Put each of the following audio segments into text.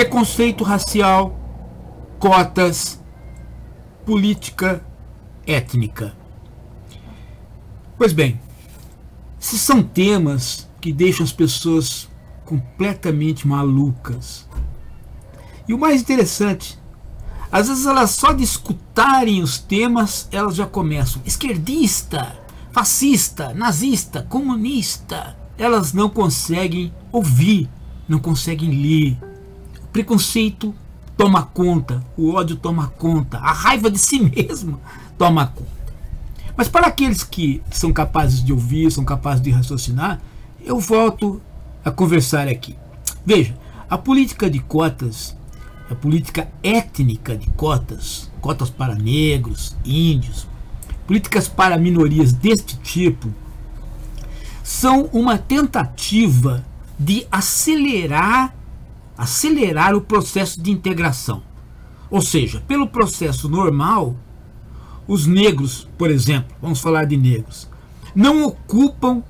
preconceito racial, cotas, política étnica. Pois bem, esses são temas que deixam as pessoas completamente malucas. E o mais interessante, às vezes elas só de escutarem os temas, elas já começam esquerdista, fascista, nazista, comunista. Elas não conseguem ouvir, não conseguem ler. Preconceito toma conta, o ódio toma conta, a raiva de si mesmo toma conta. Mas para aqueles que são capazes de ouvir, são capazes de raciocinar, eu volto a conversar aqui. Veja, a política de cotas, a política étnica de cotas, cotas para negros, índios, políticas para minorias deste tipo, são uma tentativa de acelerar acelerar o processo de integração. Ou seja, pelo processo normal, os negros, por exemplo, vamos falar de negros, não ocupam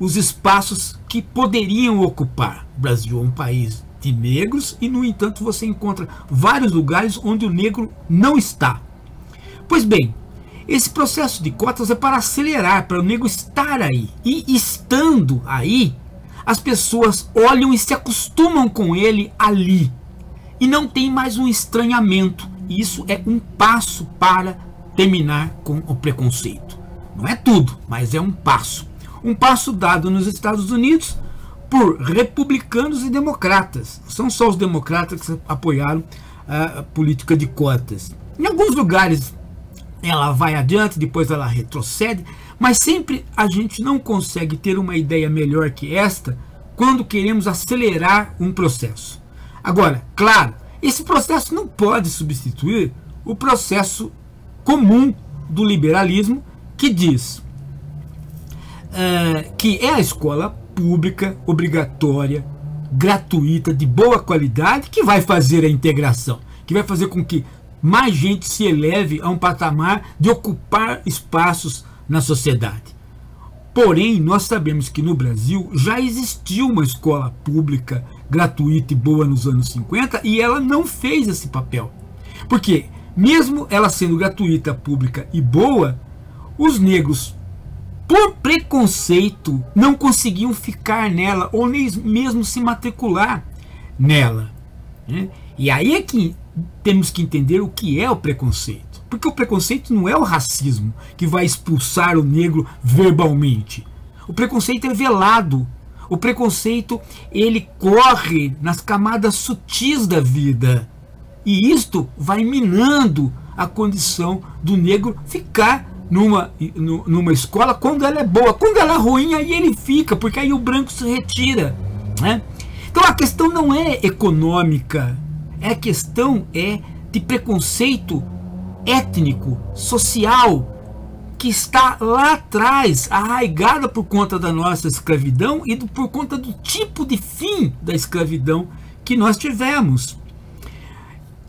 os espaços que poderiam ocupar. O Brasil é um país de negros e, no entanto, você encontra vários lugares onde o negro não está. Pois bem, esse processo de cotas é para acelerar, para o negro estar aí. E estando aí, as pessoas olham e se acostumam com ele ali. E não tem mais um estranhamento. Isso é um passo para terminar com o preconceito. Não é tudo, mas é um passo. Um passo dado nos Estados Unidos por republicanos e democratas. São só os democratas que apoiaram a política de cotas. Em alguns lugares ela vai adiante, depois ela retrocede, mas sempre a gente não consegue ter uma ideia melhor que esta quando queremos acelerar um processo. Agora, claro, esse processo não pode substituir o processo comum do liberalismo que diz uh, que é a escola pública, obrigatória, gratuita, de boa qualidade, que vai fazer a integração, que vai fazer com que mais gente se eleve a um patamar de ocupar espaços na sociedade. Porém, nós sabemos que no Brasil já existiu uma escola pública gratuita e boa nos anos 50 e ela não fez esse papel. Porque mesmo ela sendo gratuita, pública e boa, os negros, por preconceito, não conseguiam ficar nela ou nem mesmo se matricular nela. Né? E aí é que temos que entender o que é o preconceito. Porque o preconceito não é o racismo que vai expulsar o negro verbalmente. O preconceito é velado. O preconceito ele corre nas camadas sutis da vida. E isto vai minando a condição do negro ficar numa, numa escola quando ela é boa. Quando ela é ruim, aí ele fica, porque aí o branco se retira. Né? Então a questão não é econômica, a questão é de preconceito étnico, social, que está lá atrás, arraigada por conta da nossa escravidão e do, por conta do tipo de fim da escravidão que nós tivemos.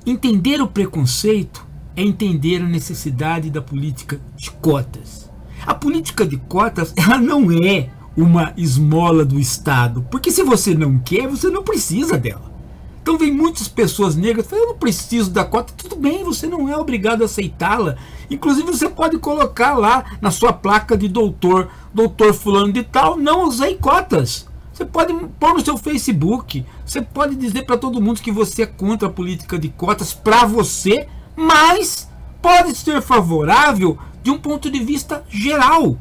Entender o preconceito é entender a necessidade da política de cotas. A política de cotas ela não é uma esmola do Estado, porque se você não quer, você não precisa dela. Então vem muitas pessoas negras, eu não preciso da cota, tudo bem, você não é obrigado a aceitá-la. Inclusive você pode colocar lá na sua placa de doutor, doutor fulano de tal, não usei cotas. Você pode pôr no seu Facebook, você pode dizer para todo mundo que você é contra a política de cotas para você, mas pode ser favorável de um ponto de vista geral.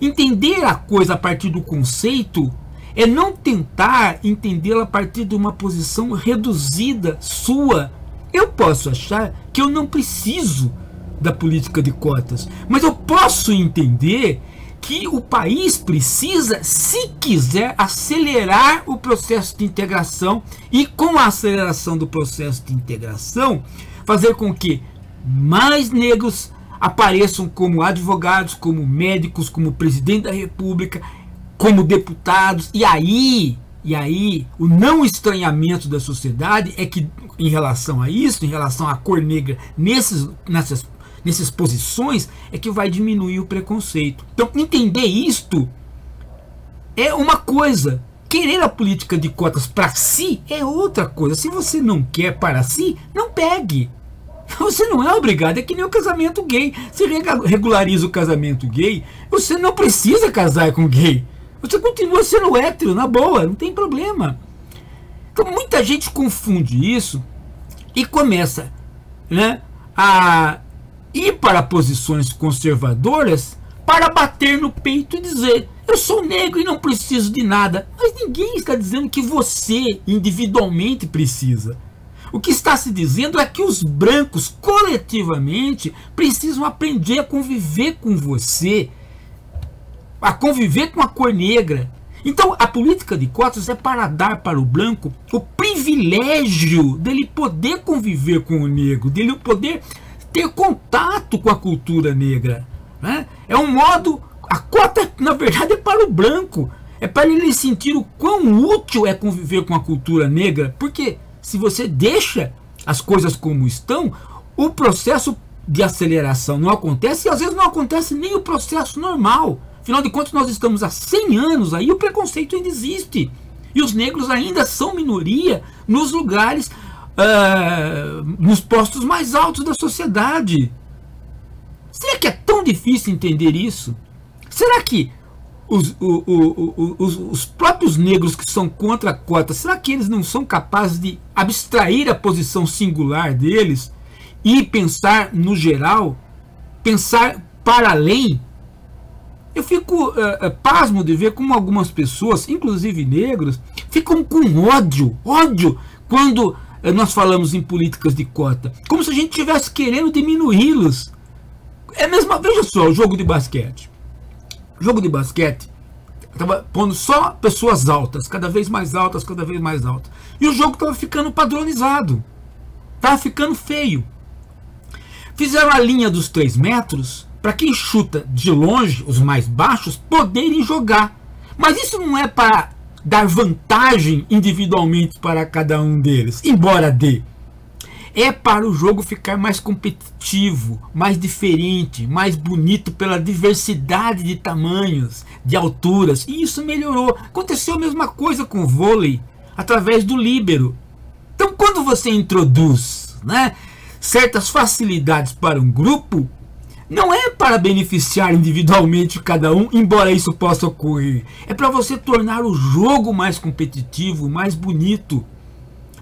Entender a coisa a partir do conceito é não tentar entendê-la a partir de uma posição reduzida sua. Eu posso achar que eu não preciso da política de cotas, mas eu posso entender que o país precisa, se quiser, acelerar o processo de integração e, com a aceleração do processo de integração, fazer com que mais negros apareçam como advogados, como médicos, como presidente da República, como deputados. E aí, e aí, o não estranhamento da sociedade é que, em relação a isso, em relação à cor negra nesses, nessas nessas posições é que vai diminuir o preconceito. Então, entender isto é uma coisa querer a política de cotas para si é outra coisa. Se você não quer para si, não pegue. Você não é obrigado, é que nem o casamento gay. Se regulariza o casamento gay, você não precisa casar com gay. Você continua sendo hétero, na boa, não tem problema. Então muita gente confunde isso e começa né, a ir para posições conservadoras para bater no peito e dizer: eu sou negro e não preciso de nada. Mas ninguém está dizendo que você individualmente precisa. O que está se dizendo é que os brancos coletivamente precisam aprender a conviver com você, a conviver com a cor negra. Então, a política de cotas é para dar para o branco o privilégio dele poder conviver com o negro, dele poder ter contato com a cultura negra. Né? É um modo. A cota, na verdade, é para o branco. É para ele sentir o quão útil é conviver com a cultura negra. Porque se você deixa as coisas como estão, o processo de aceleração não acontece e às vezes não acontece nem o processo normal. Afinal de contas, nós estamos há 100 anos aí, o preconceito ainda existe. E os negros ainda são minoria nos lugares, uh, nos postos mais altos da sociedade. Será que é tão difícil entender isso? Será que os, o, o, os, os, próprios negros que são contra a cota, será que eles não são capazes de abstrair a posição singular deles e pensar no geral, pensar para além eu fico uh, pasmo de ver como algumas pessoas, inclusive negros, ficam com ódio, ódio, quando uh, nós falamos em políticas de cota. Como se a gente estivesse querendo diminuí-los. É mesmo, veja só, o jogo de basquete. O jogo de basquete estava pondo só pessoas altas, cada vez mais altas, cada vez mais altas. E o jogo estava ficando padronizado. Estava ficando feio. Fizeram a linha dos 3 metros para quem chuta de longe, os mais baixos, poderem jogar. Mas isso não é para dar vantagem individualmente para cada um deles, embora dê. É para o jogo ficar mais competitivo, mais diferente, mais bonito pela diversidade de tamanhos, de alturas. E isso melhorou. Aconteceu a mesma coisa com o vôlei, através do líbero. Então, quando você introduz né, certas facilidades para um grupo, não é para beneficiar individualmente cada um, embora isso possa ocorrer. É para você tornar o jogo mais competitivo, mais bonito,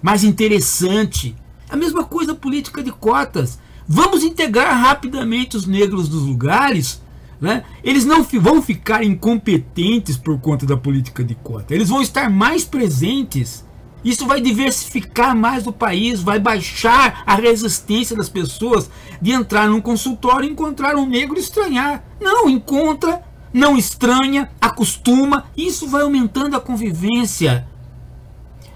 mais interessante. A mesma coisa a política de cotas. Vamos integrar rapidamente os negros dos lugares. Né? Eles não vão ficar incompetentes por conta da política de cota. Eles vão estar mais presentes isso vai diversificar mais o país, vai baixar a resistência das pessoas de entrar num consultório e encontrar um negro e estranhar. Não, encontra, não estranha, acostuma, isso vai aumentando a convivência.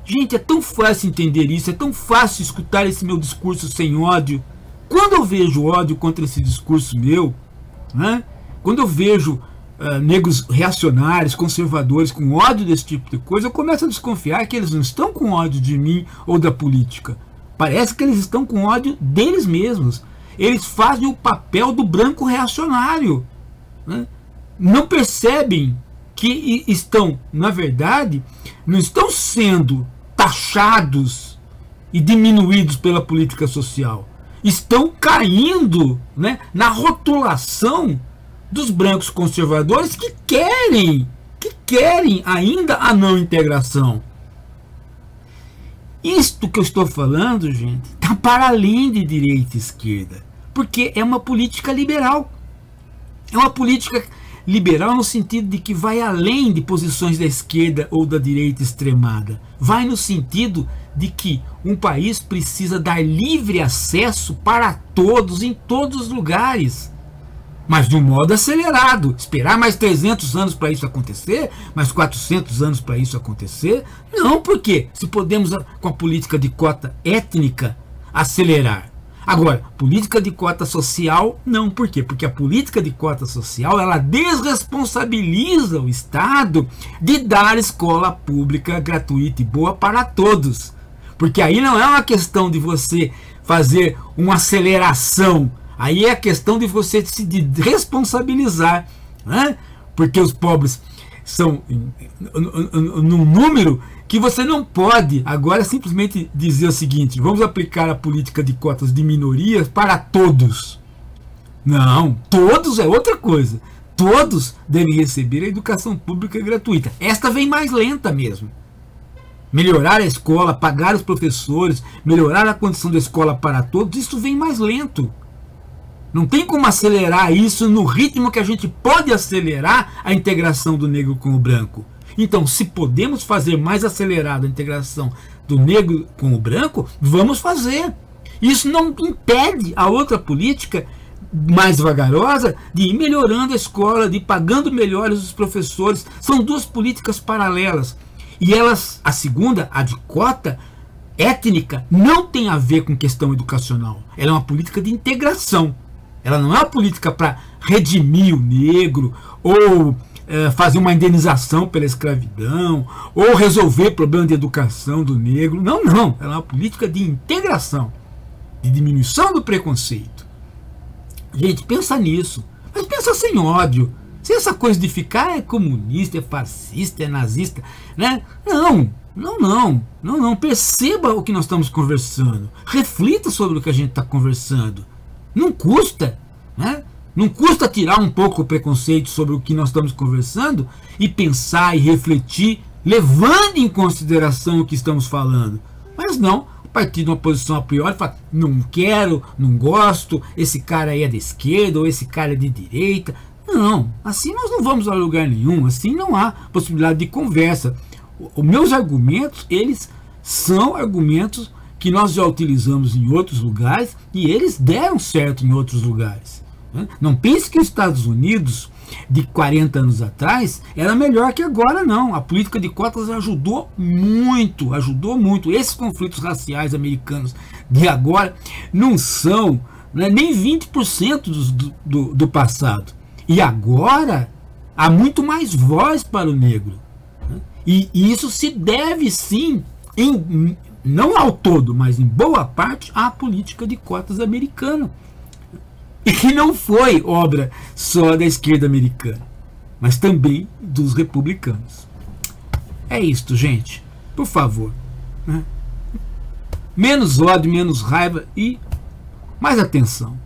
Gente, é tão fácil entender isso, é tão fácil escutar esse meu discurso sem ódio. Quando eu vejo ódio contra esse discurso meu, né? quando eu vejo uh, negros reacionários, conservadores, com ódio desse tipo de coisa, eu começo a desconfiar que eles não estão com ódio de mim ou da política. Parece que eles estão com ódio deles mesmos. Eles fazem o papel do branco reacionário. Né? Não percebem que estão, na verdade, não estão sendo taxados e diminuídos pela política social. Estão caindo né, na rotulação dos brancos conservadores que querem, que querem ainda a não integração. Isto que eu estou falando, gente, está para além de direita e esquerda, porque é uma política liberal. É uma política liberal no sentido de que vai além de posições da esquerda ou da direita extremada. Vai no sentido de que um país precisa dar livre acesso para todos em todos os lugares mas de um modo acelerado. Esperar mais 300 anos para isso acontecer, mais 400 anos para isso acontecer? Não, porque se podemos, com a política de cota étnica, acelerar. Agora, política de cota social, não. Por quê? Porque a política de cota social, ela desresponsabiliza o Estado de dar escola pública gratuita e boa para todos. Porque aí não é uma questão de você fazer uma aceleração Aí é a questão de você se responsabilizar né, porque os pobres são num número que você não pode agora simplesmente dizer o seguinte: vamos aplicar a política de cotas de minorias para todos. Não, todos é outra coisa. Todos devem receber a educação pública gratuita. Esta vem mais lenta mesmo. Melhorar a escola, pagar os professores, melhorar a condição da escola para todos, isso vem mais lento. Não tem como acelerar isso no ritmo que a gente pode acelerar a integração do negro com o branco. Então, se podemos fazer mais acelerada a integração do negro com o branco, vamos fazer. Isso não impede a outra política mais vagarosa de ir melhorando a escola, de ir pagando melhores os professores. São duas políticas paralelas. E elas, a segunda, a de cota étnica, não tem a ver com questão educacional. Ela é uma política de integração. Ela não é uma política para redimir o negro ou é, fazer uma indenização pela escravidão ou resolver problema de educação do negro. Não, não. Ela é uma política de integração, de diminuição do preconceito. Gente, pensa nisso. Mas pensa sem ódio. Sem essa coisa de ficar é comunista, é fascista, é nazista, né? Não, não, não, não, não. Perceba o que nós estamos conversando. Reflita sobre o que a gente está conversando. Não custa, né? Não custa tirar um pouco o preconceito sobre o que nós estamos conversando e pensar e refletir, levando em consideração o que estamos falando. Mas não, o partido de uma posição a priori fala, não quero, não gosto, esse cara aí é de esquerda ou esse cara é de direita. Não, assim nós não vamos a lugar nenhum, assim não há possibilidade de conversa. Os meus argumentos, eles são argumentos que nós já utilizamos em outros lugares e eles deram certo em outros lugares. Né? Não pense que os Estados Unidos de 40 anos atrás era melhor que agora, não. A política de cotas ajudou muito, ajudou muito. Esses conflitos raciais americanos de agora não são né, nem 20% do, do, do passado. E agora há muito mais voz para o negro. Né? E, e isso se deve sim, em, não ao todo, mas em boa parte, à política de cotas americana. E que não foi obra só da esquerda americana, mas também dos republicanos. É isto, gente. Por favor. Né? Menos ódio, menos raiva e mais atenção.